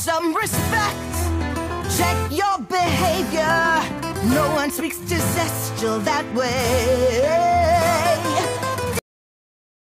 some respect. Check your behavior. No one speaks to Zestial that way.